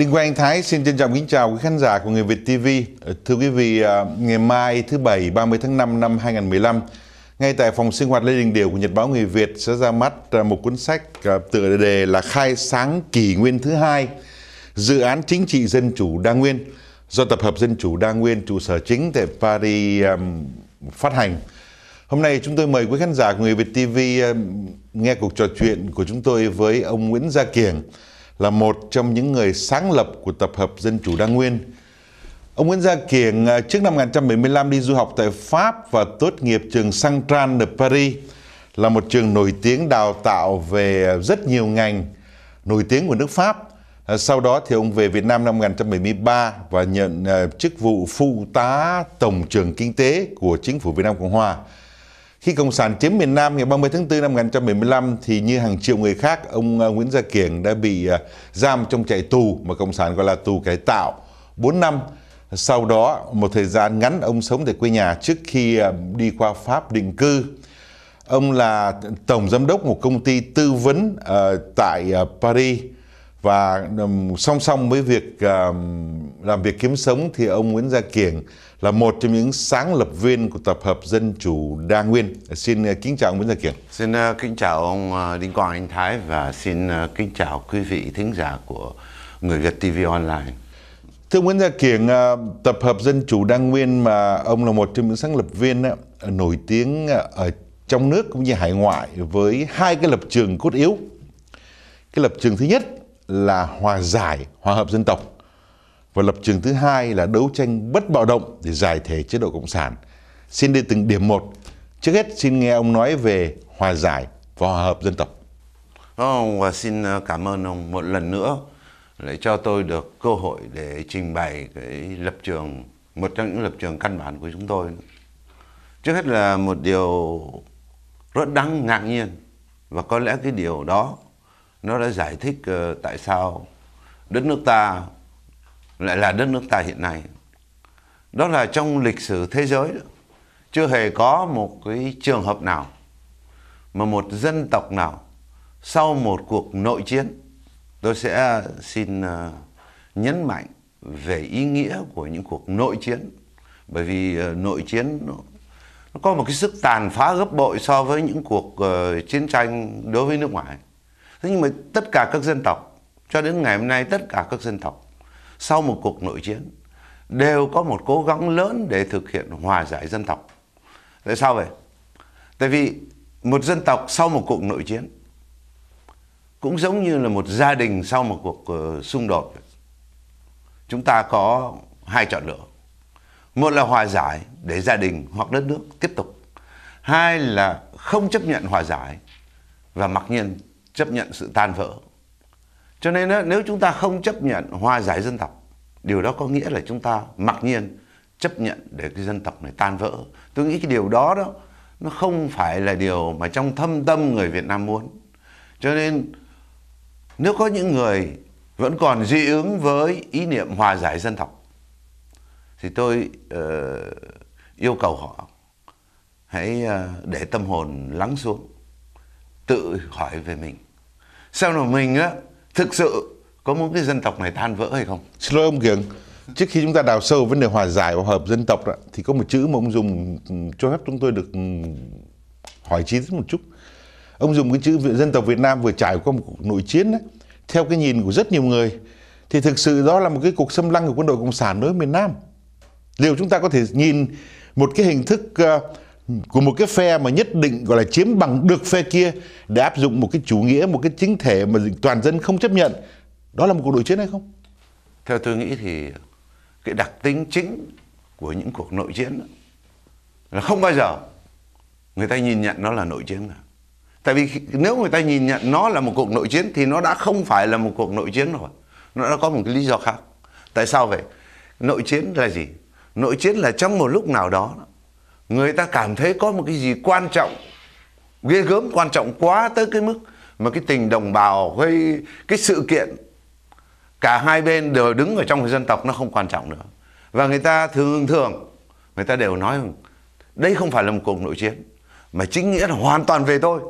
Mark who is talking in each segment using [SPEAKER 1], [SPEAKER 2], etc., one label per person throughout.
[SPEAKER 1] Đinh Quang Thái xin trân trọng kính chào quý khán giả của Người Việt TV. Ờ, thưa quý vị, à, ngày mai thứ Bảy 30 tháng 5 năm 2015, ngay tại phòng sinh hoạt Lê Đình Điều của Nhật báo Người Việt sẽ ra mắt à, một cuốn sách à, tựa đề là Khai sáng kỷ nguyên thứ hai, dự án chính trị dân chủ đa nguyên do Tập hợp Dân chủ đa nguyên trụ sở chính tại Paris um, phát hành. Hôm nay chúng tôi mời quý khán giả của Người Việt TV um, nghe cuộc trò chuyện của chúng tôi với ông Nguyễn Gia Kiểng, là một trong những người sáng lập của Tập hợp Dân chủ đa nguyên. Ông Nguyễn Gia Kiển à, trước năm 1975 đi du học tại Pháp và tốt nghiệp trường Saint-Tran de Paris, là một trường nổi tiếng đào tạo về rất nhiều ngành nổi tiếng của nước Pháp. À, sau đó thì ông về Việt Nam năm 1973 và nhận à, chức vụ phụ tá Tổng trưởng Kinh tế của Chính phủ Việt Nam Cộng Hòa. Khi Cộng sản chiếm miền Nam ngày 30 tháng 4 năm 1975 thì như hàng triệu người khác, ông à, Nguyễn Gia Kiểng đã bị à, giam trong trại tù mà Cộng sản gọi là tù cải tạo 4 năm. Sau đó, một thời gian ngắn ông sống tại quê nhà trước khi à, đi qua Pháp định cư. Ông là tổng giám đốc một công ty tư vấn uh, tại uh, Paris và song song với việc làm việc kiếm sống thì ông Nguyễn Gia Kiểng là một trong những sáng lập viên của Tập hợp Dân chủ đa nguyên. Xin uh, kính chào ông Nguyễn Gia Kiểng.
[SPEAKER 2] Xin uh, kính chào ông uh, Đinh Quang Anh Thái và xin kính chào quý vị thính giả của Người Việt TV Online.
[SPEAKER 1] Thưa Nguyễn Gia Kiểng, Tập hợp Dân chủ đa nguyên mà ông là một trong những sáng lập viên nổi tiếng ở trong nước cũng như hải ngoại với hai cái lập trường cốt yếu. Cái lập trường thứ nhất là hòa giải, hòa hợp dân tộc. Và lập trường thứ hai là đấu tranh bất bạo động để giải thể chế độ Cộng sản. Xin đi từng điểm một. Trước hết xin nghe ông nói về hòa giải và hòa hợp dân tộc.
[SPEAKER 2] Ông và xin ờ, cảm ơn ông một lần nữa để cho tôi được cơ hội để trình bày cái lập trường, một trong những lập trường căn bản của chúng tôi. Trước hết là một điều rất đáng ngạc nhiên và có lẽ cái điều đó nó đã giải thích uh, tại sao đất nước ta lại là đất nước ta hiện nay. Đó là trong lịch sử thế giới chưa hề có một cái trường hợp nào mà một dân tộc nào sau một cuộc nội chiến tôi sẽ ờ, xin uh, nhấn mạnh về ý nghĩa của những cuộc nội chiến. Bởi vì uh, nội chiến nó, nó có một cái sức tàn phá gấp bội so với những cuộc uh, chiến tranh đối với nước ngoài thế nhưng mà tất cả các dân tộc cho đến ngày hôm nay tất cả các dân tộc sau một cuộc nội chiến đều có một cố gắng lớn để thực hiện hòa giải dân tộc. Tại sao vậy? Tại vì một dân tộc sau một cuộc nội chiến cũng giống như là một gia đình sau một cuộc uh, xung đột. Chúng ta có hai chọn lựa. Một là hòa giải để gia đình hoặc đất nước tiếp tục. Hai là không chấp nhận hòa giải và mặc nhiên chấp nhận sự tan vỡ. Cho nên nếu chúng ta không chấp nhận hòa giải dân tộc điều đó có nghĩa là chúng ta mặc nhiên chấp nhận để cái dân tộc này tan vỡ. Tôi nghĩ cái điều đó đó nó không phải là điều mà trong thâm tâm người Việt Nam muốn. Cho nên nếu có những người vẫn còn dị ứng với ý niệm hòa giải dân tộc thì tôi uh, yêu cầu họ hãy uh, để tâm hồn lắng xuống tự hỏi về mình xem là mình á thực sự có muốn cái dân tộc này tan vỡ hay không
[SPEAKER 1] Xin lỗi ông Kiểng, trước khi chúng ta đào sâu vấn đề hòa giải và hợp dân tộc đó, thì có một chữ mà ông dùng cho phép chúng tôi được ừ, hỏi chi tiết một chút. Ông dùng cái chữ dân tộc Việt Nam vừa trải qua một cuộc nội chiến đấy, theo cái nhìn của rất nhiều người thì thực sự đó là một cái cuộc xâm lăng của quân đội cộng sản đối với miền Nam. Liệu chúng ta có thể nhìn một cái hình thức uh, Ừ, của một cái phe mà nhất định, gọi là, chiếm bằng được phe kia, để áp dụng một cái chủ nghĩa, một cái chính thể mà toàn dân không chấp nhận. Đó là một cuộc nội chiến hay không?
[SPEAKER 2] Theo tôi nghĩ thì cái đặc tính chính của những cuộc nội chiến là không bao giờ người ta nhìn nhận nó là nội chiến cả. Tại vì nếu người ta nhìn nhận nó là một cuộc nội chiến thì nó đã không phải là một cuộc nội chiến rồi. Nó đã có một cái lý do khác. Tại sao vậy? Nội chiến là gì? Nội chiến là trong một lúc nào đó người ta cảm thấy có một cái gì quan trọng ghê gớm quan trọng quá tới cái mức mà cái tình đồng bào hay cái sự kiện cả hai bên đều đứng ở trong dân tộc nó không quan trọng nữa. Và người ta thường thường người ta đều nói rằng đây không phải là một cuộc nội chiến mà chính nghĩa là hoàn toàn về tôi.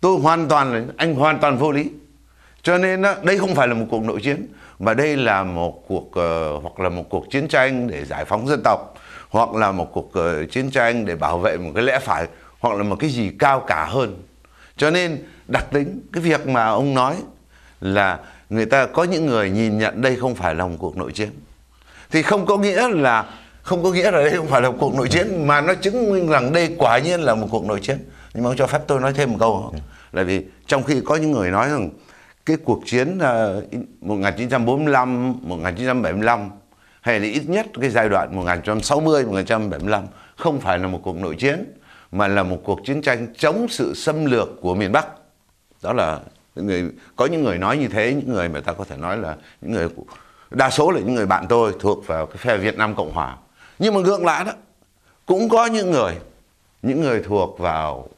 [SPEAKER 2] Tôi hoàn toàn là anh hoàn toàn vô lý. Cho nên đó, đây không phải là một cuộc nội chiến mà đây là một cuộc uh, hoặc là một cuộc chiến tranh để giải phóng dân tộc hoặc là một cuộc uh, chiến tranh để bảo vệ một cái lẽ phải hoặc là một cái gì cao cả hơn. Cho nên đặc tính cái việc mà ông nói là người ta có những người nhìn nhận đây không phải là một cuộc nội chiến. Thì không có nghĩa là không có nghĩa là đây không phải là một cuộc nội chiến mà nó chứng minh rằng đây quả nhiên là một cuộc nội chiến. Nhưng mà ông cho phép tôi nói thêm một câu không? là vì trong khi có những người nói rằng cái cuộc chiến uh, 1945 1975 hay là ít nhất cái giai đoạn 1960 1975 không phải là một cuộc nội chiến, mà là một cuộc chiến tranh chống sự xâm lược của miền Bắc. Đó là người, có những người nói như thế, những người mà ta có thể nói là những người, đa số là những người bạn tôi thuộc vào cái phe Việt Nam Cộng Hòa. Nhưng mà ngược lại đó, cũng có những người những người thuộc vào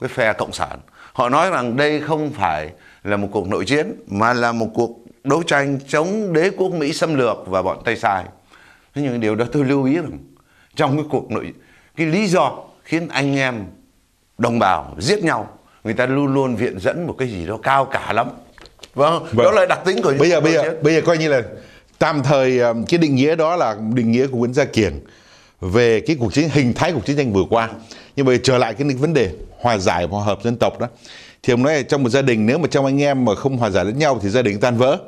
[SPEAKER 2] cái phe cộng sản. Họ nói rằng đây không phải là một cuộc nội chiến, mà là một cuộc đấu tranh chống đế quốc Mỹ xâm lược và bọn Tây Sai. Thế nhưng điều đó tôi lưu ý rằng trong cái cuộc nội cái lý do khiến anh em đồng bào giết nhau người ta luôn luôn viện dẫn một cái gì đó cao cả lắm. Vâng, vâng. đó là đặc tính của
[SPEAKER 1] bây giờ bây giờ bây giờ coi như là tạm thời ờ, cái định nghĩa đó là định nghĩa của Nguyễn Gia Kiển về cái cuộc chiến hình thái cuộc chiến tranh vừa qua. Nhưng mà trở lại cái vấn đề hòa giải hòa hợp dân tộc đó thì ông nói trong một gia đình nếu mà trong anh em mà không hòa giải lẫn nhau thì gia đình tan vỡ.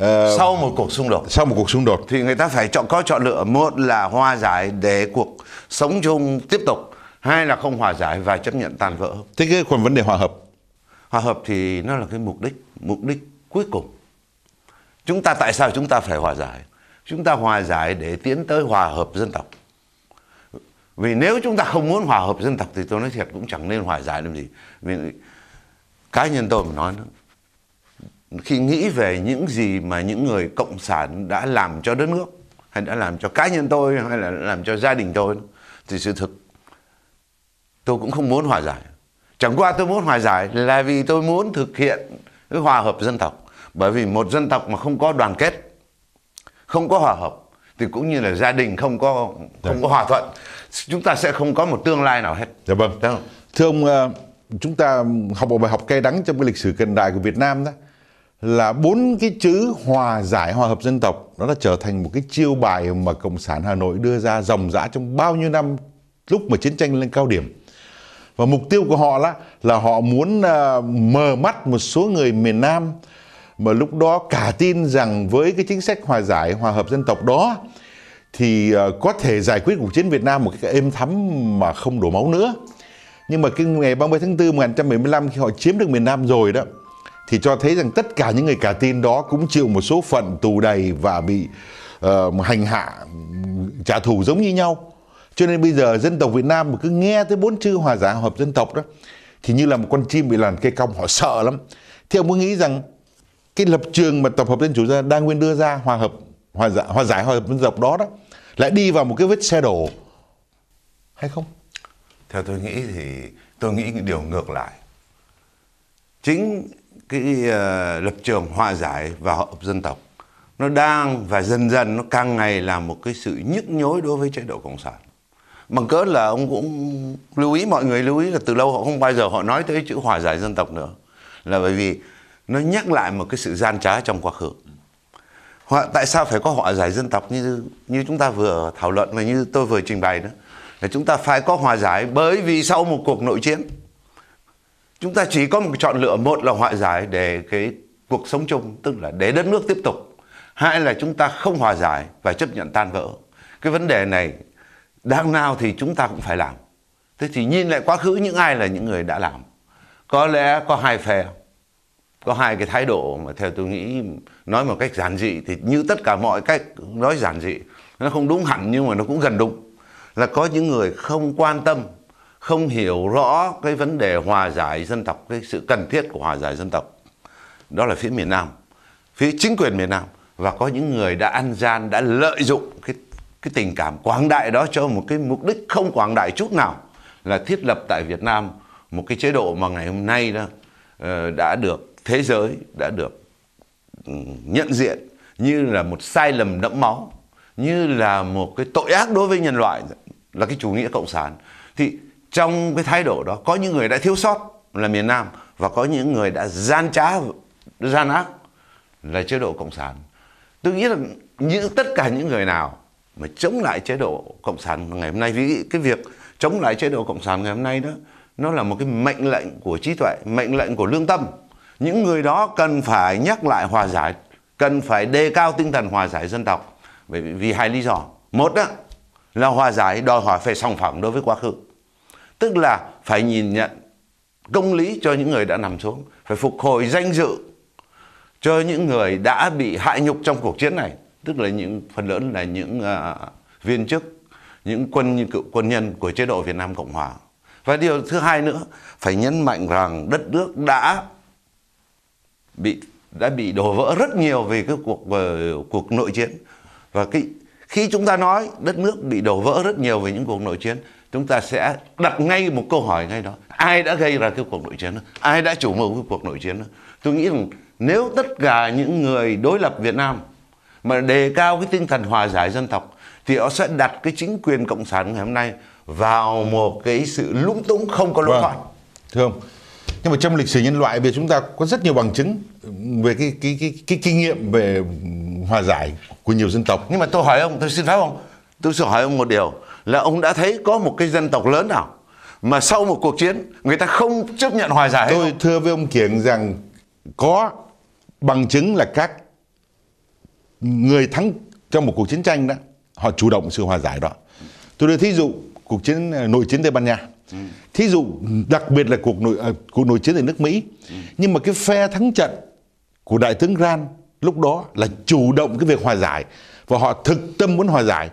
[SPEAKER 2] Uh, sau một cuộc xung đột.
[SPEAKER 1] sau một cuộc xung đột.
[SPEAKER 2] Thì người ta phải chọn có chọn lựa một là hòa giải để cuộc sống chung tiếp tục hai là không hòa giải và chấp nhận tan vỡ.
[SPEAKER 1] Thế cái còn vấn đề hòa hợp.
[SPEAKER 2] Hòa hợp thì nó là cái mục đích mục đích cuối cùng. Chúng ta tại sao chúng ta phải hòa giải? Chúng ta hòa giải để tiến tới hòa hợp dân tộc vì nếu chúng ta không muốn hòa hợp dân tộc thì tôi nói thiệt cũng chẳng nên hòa giải làm gì. Vì cá nhân tôi mà nói nữa khi nghĩ về những gì mà những người cộng sản đã làm cho đất nước, hay đã làm cho cá nhân tôi, hay là làm cho gia đình tôi thì sự thực, tôi cũng không muốn hòa giải. Chẳng qua tôi muốn hòa giải là vì tôi muốn thực hiện cái hòa hợp dân tộc. Bởi vì một dân tộc mà không có đoàn kết, không có hòa hợp thì cũng như là gia đình không có không Đấy. có hòa thuận chúng ta sẽ không có một tương lai nào hết
[SPEAKER 1] dạ vâng Đúng không? thưa ông ờ, chúng ta học một bài học cay đắng trong cái lịch sử cận đại của Việt Nam đó là bốn cái chữ hòa giải hòa hợp dân tộc nó đã trở thành một cái chiêu bài mà cộng sản Hà Nội đưa ra ròng rã trong bao nhiêu năm lúc mà chiến tranh lên cao điểm và mục tiêu của họ là là họ muốn uh, mờ mắt một số người miền Nam mà lúc đó cả tin rằng với cái chính sách hòa giải hòa hợp dân tộc đó thì ờ, có thể giải quyết cuộc chiến Việt Nam một cách êm thấm mà không đổ máu nữa. Nhưng mà cái ngày 30 tháng 4 1975 khi họ chiếm được miền Nam rồi đó thì cho thấy rằng tất cả những người cả tin đó cũng chịu một số phận tù đầy và bị uh, hành hạ trả thù giống như nhau. Cho nên bây giờ dân tộc Việt Nam mà cứ nghe tới bốn chữ hòa giải hòa hợp dân tộc đó thì như là một con chim bị lằn cây cong họ sợ lắm. Thì ông có nghĩ rằng cái lập trường mà tập hợp dân chủ ra đa nguyên đưa ra hòa hợp hòa giải hòa giải hòa hợp dân tộc đó đó lại đi vào một cái vết xe đổ hay không?
[SPEAKER 2] Theo tôi nghĩ thì tôi nghĩ điều ngược lại. Chính cái uh, lập trường hòa giải và hợp dân tộc nó đang và dần dần nó càng ngày là một cái sự nhức nhối đối với chế độ cộng sản bằng cớ là ông cũng lưu ý mọi người lưu ý là từ lâu họ không bao giờ họ nói tới chữ hòa giải dân tộc nữa là bởi vì nó nhắc lại một cái sự gian trá trong quá khứ. Họa, tại sao phải có hòa giải dân tộc như như chúng ta vừa thảo luận và như tôi vừa trình bày đó là chúng ta phải có hòa giải bởi vì sau một cuộc nội chiến, chúng ta chỉ có một chọn lựa, một là hòa giải để cái cuộc sống chung, tức là để đất nước tiếp tục. Hai là chúng ta không hòa giải và chấp nhận tan vỡ. Cái vấn đề này đang nào thì chúng ta cũng phải làm. Thế thì nhìn lại quá khứ, những ai là những người đã làm? Có lẽ có hai phe có hai cái thái độ mà theo tôi nghĩ, nói một cách giản dị thì như tất cả mọi cách nói giản dị, nó không đúng hẳn nhưng mà nó cũng gần đúng. Là có những người không quan tâm, không hiểu rõ cái vấn đề hòa giải dân tộc, cái sự cần thiết của hòa giải dân tộc. Đó là phía miền Nam, phía chính quyền miền Nam. Và có những người đã ăn gian, đã lợi dụng cái cái tình cảm quảng đại đó cho một cái mục đích không quảng đại chút nào. Là thiết lập tại Việt Nam một cái chế độ mà ngày hôm nay đó ờ, đã được thế giới đã được ừ, nhận diện như là một sai lầm đẫm máu, như là một cái tội ác đối với nhân loại, là cái chủ nghĩa cộng sản. Thì trong cái thái độ đó, có những người đã thiếu sót là miền Nam và có những người đã gian trá, gian ác là chế độ cộng sản. Tôi nghĩ là những tất cả những người nào mà chống lại chế độ cộng sản ngày hôm nay, vì cái việc chống lại chế độ cộng sản ngày hôm nay đó, nó là một cái mệnh lệnh của trí tuệ, mệnh lệnh của lương tâm những người đó cần phải nhắc lại hòa giải cần phải đề cao tinh thần hòa giải dân tộc. Bởi vì, vì hai lý do. Một đó là hòa giải đòi hỏi phải song phẳng đối với quá khứ. Tức là phải nhìn nhận công lý cho những người đã nằm xuống phải phục hồi danh dự cho những người đã bị hại nhục trong cuộc chiến này. Tức là những phần lớn là những uh, viên chức những quân cựu quân nhân của chế độ Việt Nam Cộng Hòa. Và điều thứ hai nữa phải nhấn mạnh rằng đất nước đã bị đã bị đổ vỡ rất nhiều về cái cuộc uh, cuộc nội chiến và cái khi chúng ta nói đất nước bị đổ vỡ rất nhiều về những cuộc nội chiến chúng ta sẽ đặt ngay một câu hỏi ngay đó ai đã gây ra cái cuộc nội chiến đó? ai đã chủ mưu cái cuộc nội chiến đó? tôi nghĩ rằng nếu tất cả những người đối lập Việt Nam mà đề cao cái tinh thần hòa giải dân tộc thì họ sẽ đặt cái chính quyền cộng sản ngày hôm nay vào một cái sự lúng túng không có lối thoát. Vâng.
[SPEAKER 1] Thưa ông, nhưng mà trong lịch sử nhân loại giờ chúng ta có rất nhiều bằng chứng về cái cái cái cái kinh nghiệm về hòa giải của nhiều dân tộc.
[SPEAKER 2] Nhưng mà tôi hỏi ông, tôi xin phép ông, tôi xin hỏi ông một điều là ông đã thấy có một cái dân tộc lớn nào mà sau một cuộc chiến người ta không chấp nhận hòa giải
[SPEAKER 1] tôi thưa với ông Kiểng rằng có bằng chứng là các người thắng trong một cuộc chiến tranh đó họ chủ động sự hòa giải đó. Tôi đưa thí dụ cuộc chiến ờ, nội chiến tây ban nha ừ. thí dụ đặc biệt là cuộc nội uh, cuộc nội chiến ở nước mỹ ừ. nhưng mà cái phe thắng trận của đại tướng Grant lúc đó là chủ động cái việc hòa giải và họ thực tâm muốn hòa giải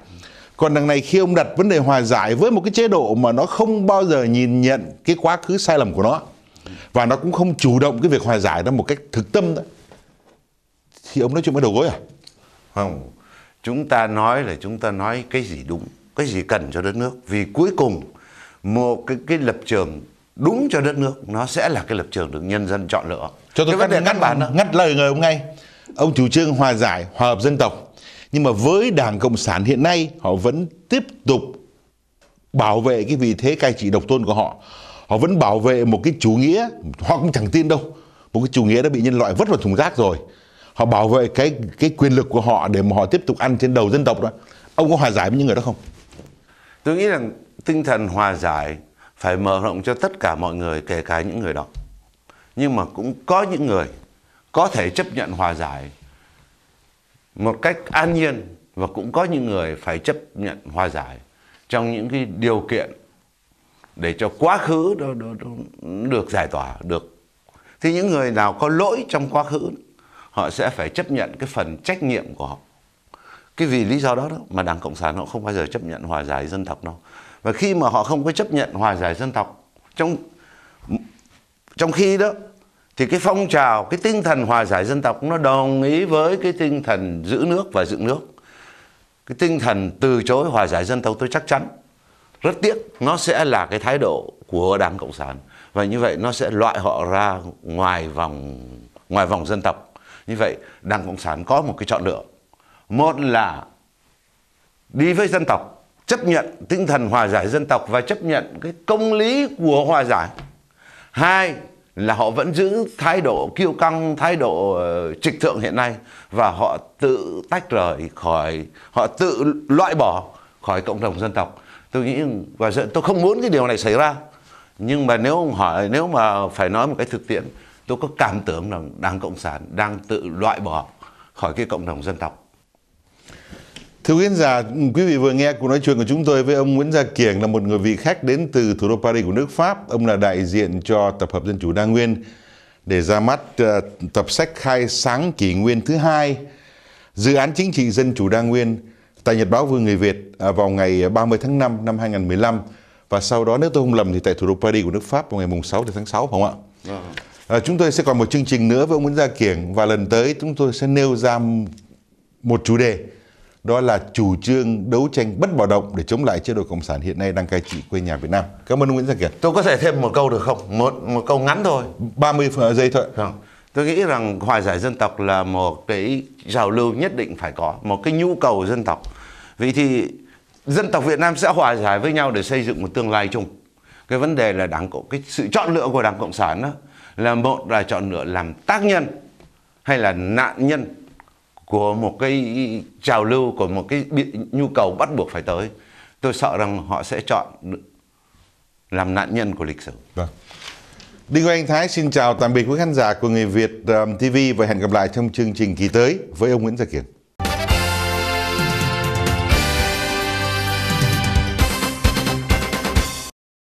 [SPEAKER 1] còn đằng này khi ông đặt vấn đề hòa giải với một cái chế độ mà nó không bao giờ nhìn nhận cái quá khứ sai lầm của nó và nó cũng không chủ động cái việc hòa giải đó một cách thực tâm đó thì ông nói chuyện với đầu gối à
[SPEAKER 2] không chúng ta nói là chúng ta nói cái gì đúng cái gì cần cho đất nước vì cuối cùng một cái cái lập trường đúng cho đất nước nó sẽ là cái lập trường được nhân dân chọn lựa.
[SPEAKER 1] Cho tôi
[SPEAKER 2] cái
[SPEAKER 1] ngắt, ngắt, ngắt lời người ông ngay ông chủ trương hòa giải hòa hợp dân tộc. Nhưng mà với đảng cộng sản hiện nay họ vẫn tiếp tục bảo vệ cái vị thế cai trị độc tôn của họ. Họ vẫn bảo vệ một cái chủ nghĩa họ cũng chẳng tin đâu. Một cái chủ nghĩa đã bị nhân loại vứt vào thùng rác rồi. Họ bảo vệ cái cái quyền lực của họ để mà họ tiếp tục ăn trên đầu dân tộc đó. Ông có hòa giải với những người đó không
[SPEAKER 2] tôi nghĩ rằng tinh thần hòa giải phải mở rộng cho tất cả mọi người kể cả những người đó. Nhưng mà cũng có những người có thể chấp nhận hòa giải một cách an nhiên và cũng có những người phải chấp nhận hòa giải trong những cái điều kiện để cho quá khứ đó, đó, đó được giải tỏa được. Thì những người nào có lỗi trong quá khứ họ sẽ phải chấp nhận cái phần trách nhiệm của họ cái vì lý do đó, đó mà đảng cộng sản họ không bao giờ chấp nhận hòa giải dân tộc đâu. Và khi mà họ không có chấp nhận hòa giải dân tộc trong trong khi đó thì cái phong trào cái tinh thần hòa giải dân tộc nó đồng ý với cái tinh thần giữ nước và dựng nước. Cái tinh thần từ chối hòa giải dân tộc tôi chắc chắn. Rất tiếc nó sẽ là cái thái độ của đảng cộng sản. Và như vậy nó sẽ loại họ ra ngoài vòng ngoài vòng dân tộc. Như vậy đảng cộng sản có một cái chọn lựa một là đi với dân tộc chấp nhận tinh thần hòa giải dân tộc và chấp nhận cái công lý của hòa giải hai là họ vẫn giữ thái độ kiêu căng, thái độ ờ, trịch thượng hiện nay và họ tự tách rời khỏi, họ tự loại bỏ khỏi cộng đồng dân tộc. Tôi nghĩ và tôi không muốn cái điều này xảy ra. Nhưng mà nếu ông hỏi, nếu mà phải nói một cái thực tiễn, tôi có cảm tưởng rằng Đảng Cộng sản đang tự loại bỏ khỏi cái cộng đồng dân tộc.
[SPEAKER 1] Thưa quý giả, quý vị vừa nghe cuộc nói chuyện của chúng tôi với ông Nguyễn Gia Kiểng là một người vị khách đến từ thủ đô Paris của nước Pháp. Ông là đại diện cho Tập hợp Dân chủ đa nguyên để ra mắt uh, tập sách khai sáng kỷ nguyên thứ hai dự án chính trị dân chủ đa nguyên tại Nhật báo Vương Người Việt uh, vào ngày 30 tháng 5 năm 2015 và sau đó nếu tôi không lầm thì tại thủ đô Paris của nước Pháp vào ngày mùng 6 tháng 6 phải không ạ? Vâng. À, chúng tôi sẽ còn một chương trình nữa với ông Nguyễn Gia Kiểng và lần tới chúng tôi sẽ nêu ra một chủ đề đó là chủ trương đấu tranh bất bạo động để chống lại chế độ cộng sản hiện nay đang cai trị quê nhà Việt Nam. Cảm ơn ông Nguyễn Gia Kiệt.
[SPEAKER 2] Tôi có thể thêm một câu được không? Một một câu ngắn thôi.
[SPEAKER 1] 30 giây thôi.
[SPEAKER 2] Không. Tôi nghĩ rằng hòa giải dân tộc là một cái giao lưu nhất định phải có, một cái nhu cầu dân tộc. Vì thì dân tộc Việt Nam sẽ hòa giải với nhau để xây dựng một tương lai chung. Cái vấn đề là đảng cộng cái sự chọn lựa của Đảng Cộng sản đó là một là chọn lựa làm tác nhân hay là nạn nhân của một cái trào lưu, của một cái nhu cầu bắt buộc phải tới, tôi sợ rằng họ sẽ chọn làm nạn nhân của lịch sử
[SPEAKER 1] vâng. Đinh Anh Thái xin chào tạm biệt quý khán giả của Người Việt um, TV và hẹn gặp lại trong chương trình kỳ tới với ông Nguyễn Gia Kiệt.